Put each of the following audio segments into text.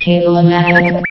Calematic.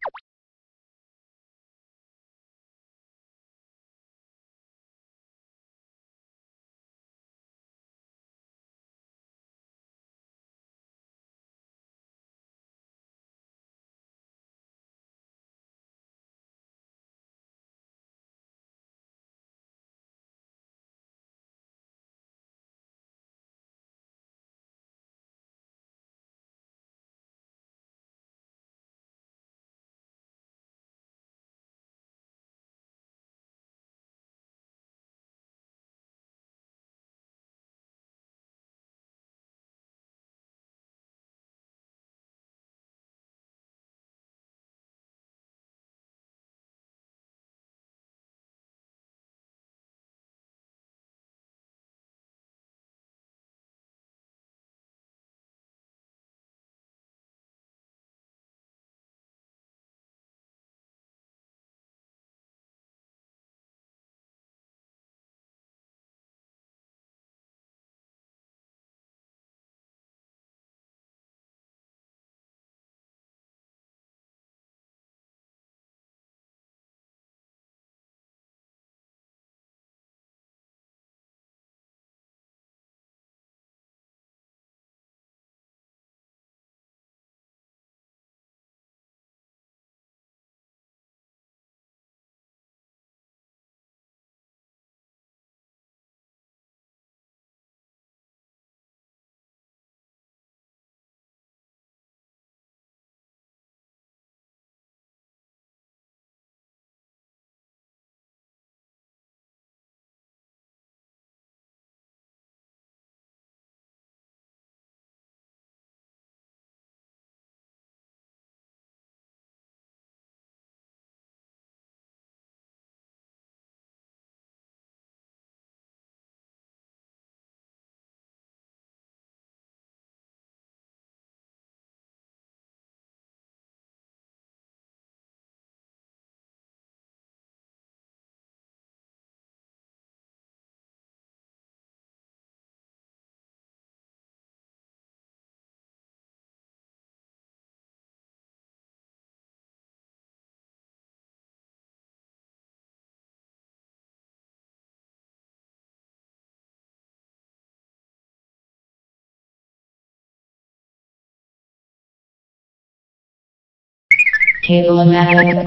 Table.